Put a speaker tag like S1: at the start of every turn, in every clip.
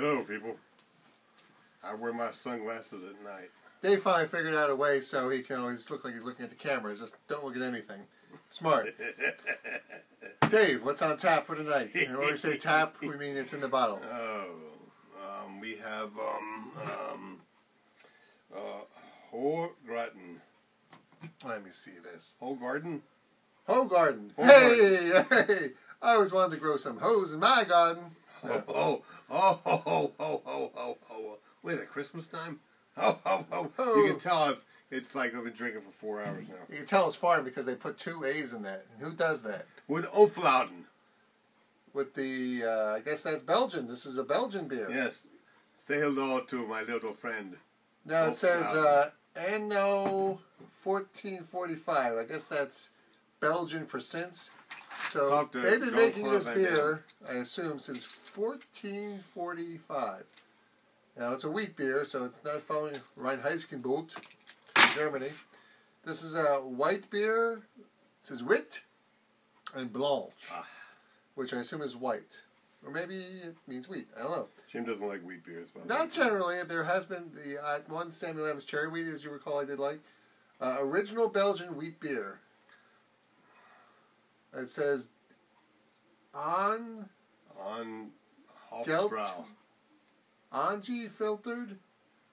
S1: Hello, people. I wear my sunglasses at night.
S2: Dave finally figured out a way so he can always look like he's looking at the cameras. Just don't look at anything. Smart. Dave, what's on tap for tonight? And when we say tap, we mean it's in the bottle.
S1: Oh, um, we have um, um, uh, whole garden.
S2: Let me see this.
S1: Whole garden.
S2: Hoe garden.
S1: Hoe
S2: hey, hey! I always wanted to grow some hoes in my garden.
S1: Oh, oh, oh, oh, oh, oh, oh, oh, oh. Wait, is it Christmas time? Oh, oh, oh.
S2: Oh.
S1: You can tell I've, it's like I've been drinking for four hours now.
S2: You can tell it's foreign because they put two A's in that. Who does that?
S1: With Oflauden.
S2: With the, uh, I guess that's Belgian. This is a Belgian beer.
S1: Yes. Say hello to my little friend.
S2: Now it says uh, Anno 1445. I guess that's Belgian for since. So they've been making this beer, I assume, since 1445. Now it's a wheat beer, so it's not following Reinheitsgebot in Germany. This is a white beer. It says wit and blanche,
S1: Ah.
S2: which I assume is white. Or maybe it means wheat. I don't know.
S1: Jim doesn't like wheat beers, by
S2: Not
S1: way.
S2: generally. There has been the uh, one Samuel Adams cherry wheat, as you recall, I did like. Uh, original Belgian wheat beer. It says on
S1: On Hofbrau.
S2: Angie filtered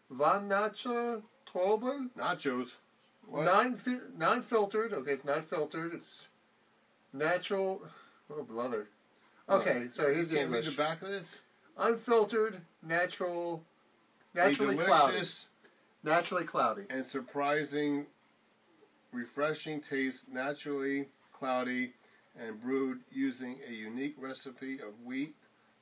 S2: Van Nacha Traube
S1: Nachos. What?
S2: non fi- non filtered. Okay, it's not filtered. It's natural. Oh, blather. Okay, so here's the
S1: Can't read
S2: English.
S1: the back of this.
S2: Unfiltered, natural,
S1: A
S2: naturally cloudy.
S1: delicious
S2: Naturally cloudy.
S1: and surprising, refreshing taste, naturally cloudy, and brewed using a unique recipe of wheat,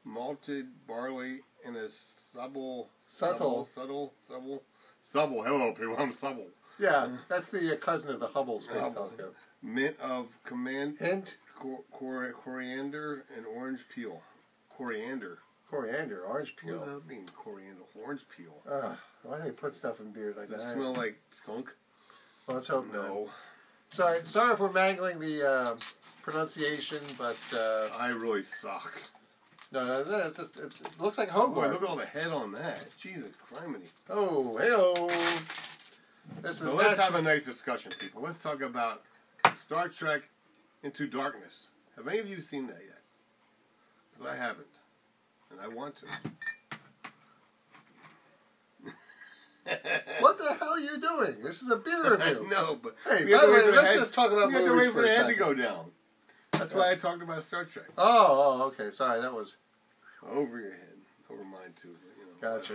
S1: malted barley, and a subtle,
S2: Subtle.
S1: subtle, subtle, subtle. Hello, people. I'm subtle.
S2: Yeah, that's the uh, cousin of the Hubble Space
S1: Hubble.
S2: Telescope.
S1: Mint of command,
S2: Hint:
S1: cor- cor- coriander, and orange peel. Coriander.
S2: coriander, orange
S1: What does
S2: peel.
S1: that mean? Coriander, orange peel.
S2: Ugh, why do they put stuff in beers like
S1: Does
S2: that?
S1: it smell like skunk?
S2: well, let's hope not.
S1: No.
S2: Sorry, sorry if we're mangling the uh, pronunciation, but uh,
S1: I really suck.
S2: no, no, it's just it looks like
S1: Oh boy, look at all the head on that. Jesus criminy.
S2: Oh, heyo. This is
S1: So let's have a nice discussion, people. Let's talk about Star Trek Into Darkness. Have any of you seen that yet? Because I haven't. And I want to.
S2: What the hell are you doing? This is a beer review.
S1: no, but
S2: Hey, by the way, let's
S1: head-
S2: just talk about movies for a
S1: the head to
S2: second.
S1: go down. That's why I talked about Star Trek.
S2: Oh, oh, okay. Sorry, that was.
S1: Over your head. Over mine too. But, you know,
S2: Gotcha.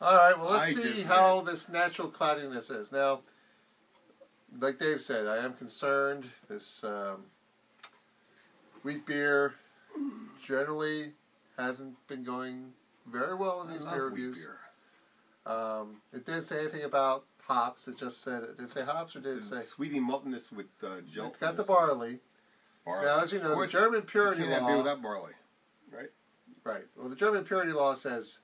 S2: All right, well, let's
S1: I
S2: see how this natural cloudiness is. Now, like Dave said, I am concerned. This um, wheat beer generally hasn't been going very well in these beer reviews.
S1: beer.
S2: Um, it didn't say anything about hops. It just said, it did it say hops or did it
S1: It's
S2: say?
S1: sweetie maltiness with uh, gel.
S2: It's got the barley.
S1: Barley.
S2: Now, as you know,
S1: Of
S2: the German
S1: you
S2: purity
S1: can't have beer
S2: law.
S1: without barley.
S2: Right. Right. Well, the German purity law says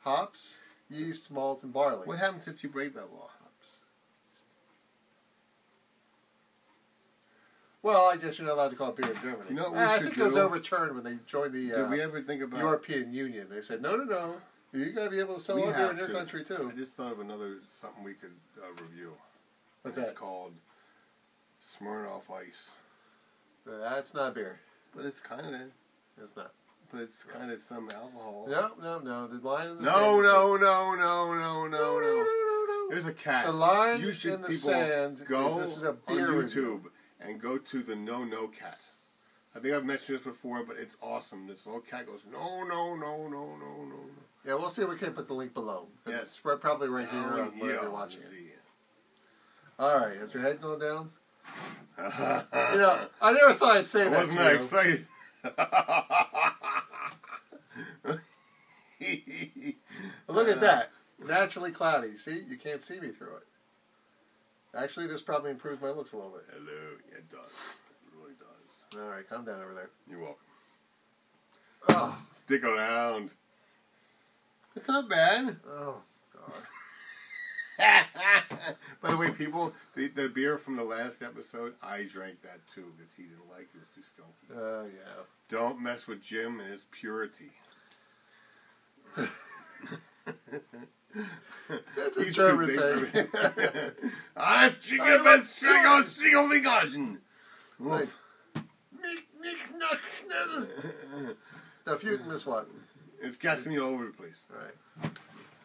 S2: hops, yeast, malt, and barley.
S1: What happens if you break that law?
S2: Hops. Well, I guess you're not allowed to call it beer in Germany.
S1: You know what we
S2: I
S1: should
S2: think it was
S1: do?
S2: overturned when they joined the
S1: Did
S2: uh,
S1: we ever think about?
S2: European Union. They said, no, no, no. You got to be able to sell beer in your
S1: to.
S2: country, too.
S1: I just thought of another something we could uh, review.
S2: What's
S1: it's
S2: that?
S1: called Smirnoff Ice,
S2: That's not beer.
S1: but it's kind of,
S2: It's not.
S1: but it's kind of some alcohol.
S2: No, no, no. The line in the
S1: No,
S2: sand.
S1: no, no, no, no, no,
S2: no, no,
S1: no.
S2: no, no.
S1: There's a cat.
S2: The line
S1: you should
S2: in the
S1: people
S2: sand
S1: go
S2: is this is a
S1: on YouTube
S2: review.
S1: and go to the No No Cat. I think I've mentioned this before, but it's awesome. This little cat goes no, no, no, no, no, no,
S2: Yeah, we'll see if we can put the link below.
S1: Yes.
S2: It's probably right here
S1: Oh,
S2: on
S1: yeah,
S2: you're watching it. All right, has your head gone down?
S1: You
S2: know, I never thought I'd say
S1: I
S2: that
S1: wasn't that excited.
S2: Look at that. Naturally cloudy. See, you can't see me through it. Actually, this probably improves my looks a little bit.
S1: Hello, it does. It really does.
S2: All right, calm down over there.
S1: You're welcome.
S2: Oh,
S1: Stick around. It's not bad.
S2: oh God.
S1: By the way, people, the, the beer from the last episode, I drank that too because he didn't like it. It was too skunky.
S2: Oh, uh, yeah.
S1: Don't mess with Jim and his purity.
S2: That's
S1: a German
S2: thing.
S1: I've
S2: ah,
S1: chicken
S2: and
S1: single single vegan.
S2: Like, nick, nick, knock. Now, if you miss what?
S1: It's casting you all over the place.
S2: All right.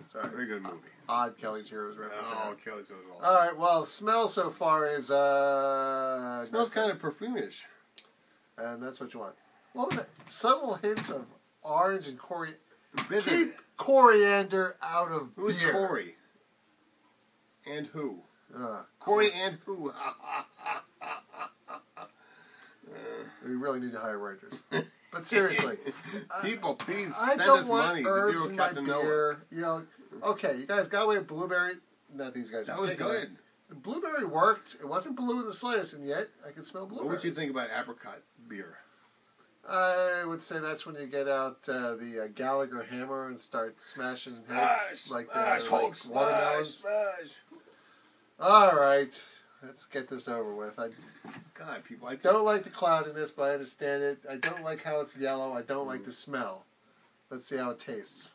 S2: Sorry.
S1: Very good movie.
S2: Odd Kelly's Heroes reference.
S1: Oh,
S2: there.
S1: Kelly's was
S2: All right. Well, smell so far is uh.
S1: It smells kind of perfumish.
S2: And that's what you want. What was it? Subtle hints of orange and coriander. Keep coriander out of
S1: Who's
S2: beer.
S1: Corey? And who?
S2: Uh,
S1: Corey and who?
S2: we really need to hire writers. But seriously,
S1: People, please
S2: I
S1: send
S2: don't
S1: us
S2: want
S1: money to
S2: herbs
S1: do
S2: in my
S1: Captain Noah.
S2: beer. You know, okay, you guys got away with blueberry. Not these guys. in
S1: That was
S2: particular.
S1: good.
S2: The blueberry worked. It wasn't blue in the slightest, and yet I could smell blueberries.
S1: What would you think about apricot beer?
S2: I would say that's when you get out uh, the uh, Gallagher hammer and start smashing heads like that,
S1: smash,
S2: like watermelons. All right, let's get this over with. I
S1: God, people, I
S2: don't like the cloudiness, but I understand it. I don't like how it's yellow. I don't like the smell. Let's see how it tastes.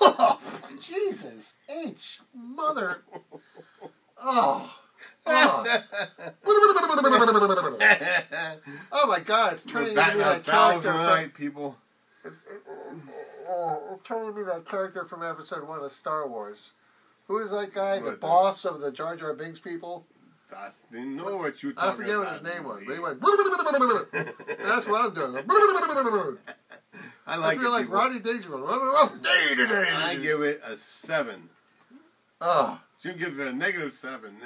S2: Oh, Jesus H mother. Oh. Oh. oh my God! It's turning into that character
S1: night, people.
S2: it's, it, oh, it's turning me that character from episode one of Star Wars. Who is that guy? the
S1: What,
S2: boss of the Jar Jar Binks people?
S1: That's, didn't know what you
S2: I forget what his name was, but he went. That's what I'm doing.
S1: I like.
S2: I
S1: like
S2: feel like
S1: people.
S2: Rodney Dangerfield.
S1: I give it a seven.
S2: Oh,
S1: Jim gives it a negative seven.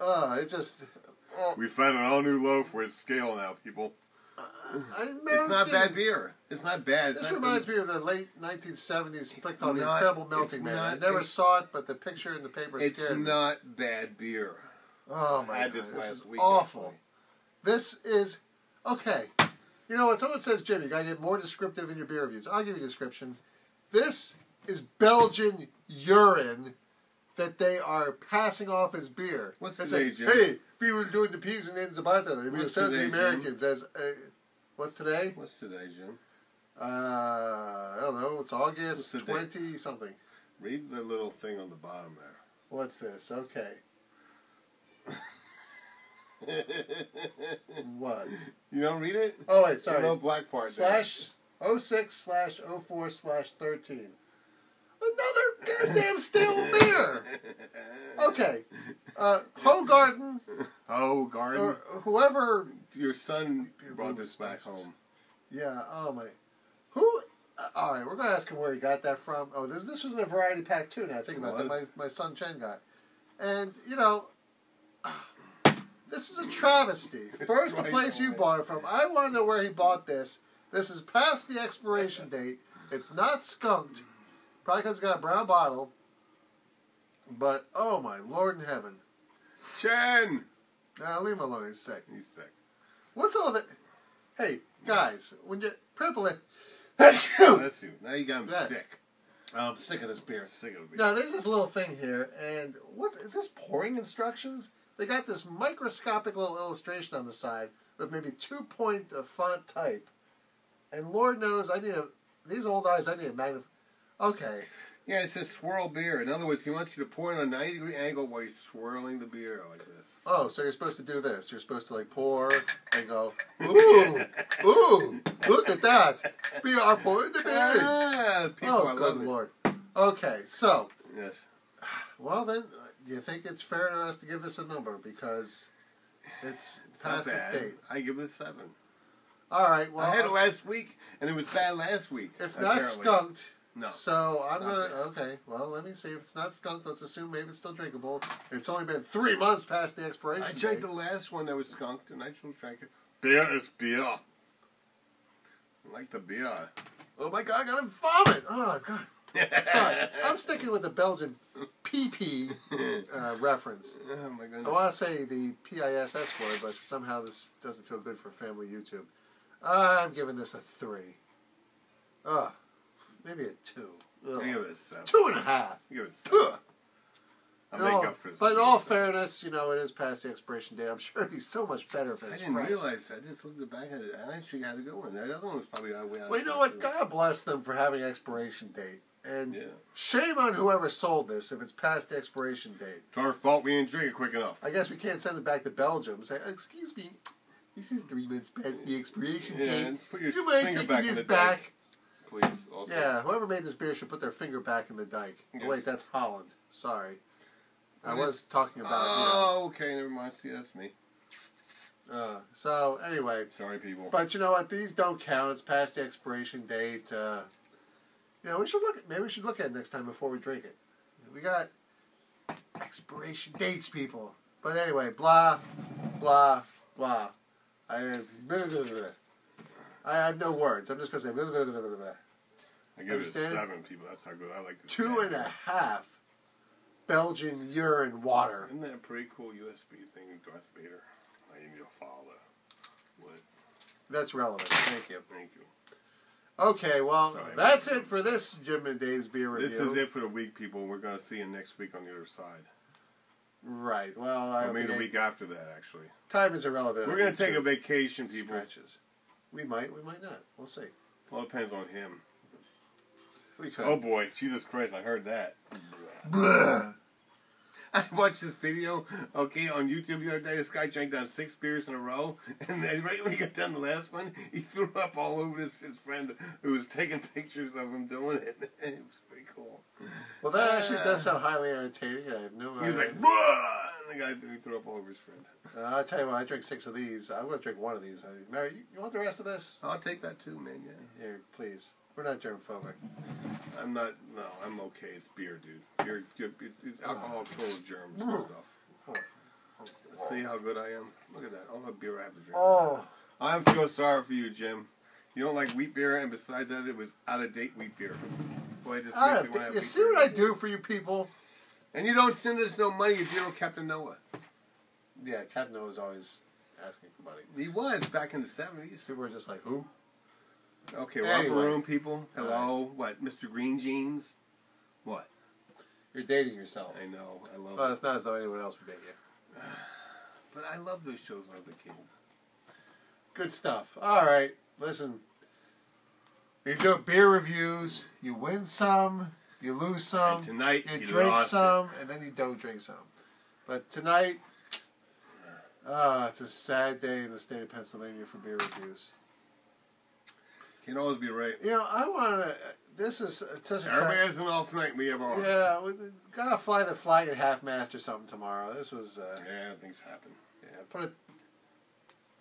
S2: oh, it just. Oh,
S1: we found an all new low for its scale now, people.
S2: I
S1: It's not bad beer. It's not bad. It's
S2: This
S1: not
S2: reminds me of the late 1970s flick called The
S1: not-
S2: Incredible Melting Man. I never
S1: it's-
S2: saw it, but the picture in the paper
S1: It's
S2: scared me.
S1: not bad beer.
S2: Oh my god,
S1: this
S2: this, is
S1: week,
S2: awful.
S1: actually.
S2: This is okay. You know when someone says, "Jim, you gotta get more descriptive in your beer reviews," I'll give you a description. This is Belgian urine that they are passing off as beer.
S1: What's
S2: it's
S1: today,
S2: like,
S1: Jim?
S2: Hey, if we were doing the peas and ends about that, we would have said the
S1: Jim?
S2: Americans as, uh, what's today?
S1: What's today, Jim?
S2: Uh, I don't know. It's August
S1: What's the date?
S2: twenty something.
S1: Read the little thing on the bottom there.
S2: What's this? Okay. What?
S1: you don't read it?
S2: Oh wait,
S1: The little black part.
S2: slash 06 slash 04 slash 13. Another goddamn stale beer! Okay. Uh, Hogarden,
S1: there. Garden.
S2: or whoever,
S1: Your son brought this back home.
S2: yeah, oh my. Who, uh, alright, we're going to ask him where he got that from. Oh, this, this was in a variety pack too, now I think about that. My, my son Chen got. And, you know, this is a travesty. First, the place you bought it from. I want to know where he bought this. This is past the expiration date. It's not skunked. Probably because it's got a brown bottle. But, oh my lord in heaven.
S1: Chen!
S2: Now, leave him alone. He's sick.
S1: He's sick.
S2: What's all that? Hey, guys, when you. Purple it.
S1: Bless you. That's you. Now you got him
S2: That-
S1: sick.
S2: I'm sick of this beer.
S1: Sick of it.
S2: Now, there's this little thing here, and what is this pouring instructions? They got this microscopic little illustration on the side with maybe two point of font type, and Lord knows I need a these old eyes. I need a magnif. Okay,
S1: Yeah, it says swirl beer. In other words, he wants you to pour it on a 90 degree angle while you're swirling the beer like this.
S2: oh, so you're supposed to do this. You're supposed to like pour and go, ooh, ooh, look at that. We are pouring the beer. in."
S1: Ah, people,
S2: Oh,
S1: I
S2: good
S1: it.
S2: lord. Okay, so
S1: Yes.
S2: well then, uh, do you think it's fair to us to give this a number because it's,
S1: It's
S2: past its date?
S1: I give it a 7.
S2: All right. Well,
S1: I had it last week, and it was bad last week.
S2: it's not skunked.
S1: No.
S2: So I'm gonna. Okay. Well, let me see if it's not skunked. Let's assume maybe it's still drinkable. It's only been three months past the expiration
S1: I
S2: date.
S1: drank the last one that was skunked, and I just drank it. Beer is beer. I like the beer.
S2: Oh my god! I got to vomit. Oh god. Sorry, I'm sticking with the Belgian PP uh, reference.
S1: Oh my goodness.
S2: I want to say the PISS word, but somehow this doesn't feel good for family YouTube. I'm giving this a three. Ugh. Maybe a two. Ugh.
S1: I give it a 7.
S2: Two and a half.
S1: I give it a 7.
S2: Ugh.
S1: I'll
S2: No,
S1: make up for this.
S2: but in all fairness, you know, it is past the expiration date. I'm sure he's so much better if it's
S1: I
S2: didn't
S1: realize that. I just looked at the back of it. I actually had a good one. That other one was probably way out.
S2: Well, you know what? God bless them for having expiration date. And
S1: Yeah.
S2: shame on whoever sold this if it's past the expiration date.
S1: It's our fault we didn't drink it quick enough.
S2: I guess we can't send it back to Belgium and say, excuse me, this is three months past the expiration
S1: Yeah,
S2: date.
S1: put your
S2: you mind taking this back?
S1: Please. Also.
S2: Yeah, whoever made this beer should put their finger back in the dike.
S1: Yeah.
S2: Wait, that's Holland. Sorry. I was talking about,
S1: Oh, okay. Never mind. See, that's me.
S2: Uh, so, anyway.
S1: Sorry, people.
S2: But you know what? These don't count. It's past the expiration date. Uh, you know, we should look at maybe we should look at it next time before we drink it. We got expiration dates, people. But anyway, blah, blah, blah. I blah, blah, blah. I have no words. I'm just gonna say blah, blah, blah, blah, blah.
S1: I give it a seven, people. That's how good I like this.
S2: two and a half Belgian urine water.
S1: Isn't that a pretty cool USB thing, Darth Vader? I your father. What?
S2: That's relevant. Thank you.
S1: Thank you.
S2: Okay, well,
S1: Sorry.
S2: that's it for this Jim and Dave's beer review.
S1: This is it for the week, people. We're going to see you next week on the other side.
S2: Right. Well, I
S1: Or
S2: don't
S1: the week after that, actually.
S2: time is irrelevant.
S1: We're going to take a vacation, people.
S2: stretches. We might. We might not. We'll see.
S1: Well, it depends on him.
S2: We could.
S1: Oh boy, Jesus Christ! I heard that.
S2: Blah.
S1: I watched this video, okay, on YouTube the other day. This guy drank down six beers in a row, and then right when he got done the last one, he threw up all over his, his friend who was taking pictures of him doing it. it was pretty cool.
S2: Well, that actually does sound highly irritating. I have no
S1: He was like, "Bruh!" And the guy he threw up all over his friend.
S2: Uh, I'll tell you what. I drink six of these. I'm going to drink one of these. honey. Mary, you, you want the rest of this?
S1: I'll take that too, man. Yeah,
S2: Here, please. We're not germphobic.
S1: I'm not. No, I'm okay. It's beer, dude. Beer, good. It's, it's alcohol kills germs and stuff. See how good I am. Look at that. All the beer I have to drink.
S2: Oh,
S1: I'm feel sorry for you, Jim. You don't like wheat beer, and besides that, it was out of date wheat beer. Boy, it just makes me want to
S2: to,
S1: have
S2: you
S1: wheat
S2: see
S1: beer.
S2: what I do for you people?
S1: And you don't send us no money. If you zero Captain Noah.
S2: Yeah, Captain Noah's always asking for money.
S1: He was back in the seventies.
S2: People were just like, who?
S1: Okay,
S2: Anyway.
S1: romper room people. Hello, what? Mr. Green Jeans. What?
S2: You're dating yourself.
S1: I know. I love.
S2: Well,
S1: it.
S2: it's not as though anyone else would date you.
S1: But I love those shows when I was a kid.
S2: Good stuff. All right, listen. You're doing beer reviews. You win some, you lose some.
S1: And tonight
S2: you drink some, and then you don't drink some. But tonight, ah, it's a sad day in the state of Pennsylvania for beer reviews.
S1: Can always be right.
S2: You know, I want to. This is such a.
S1: Everybody has an off night. We have ours.
S2: yeah, we gotta fly the flag at half mast or something tomorrow. This was. Uh,
S1: Yeah, things happen.
S2: yeah, put a,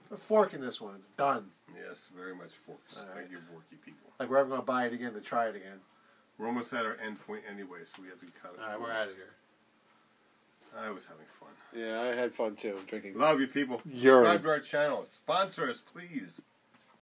S2: put a fork in this one. It's done.
S1: Yes, very much forks.
S2: All right.
S1: Thank you, forky people.
S2: Like we're ever gonna buy it again to try it again.
S1: We're almost at our end point anyway, so we have to cut it.
S2: All right, we're out of here.
S1: I was having fun.
S2: Yeah, I had fun too drinking.
S1: Love you, people.
S2: Urine.
S1: Subscribe to our channel. Sponsor us, please.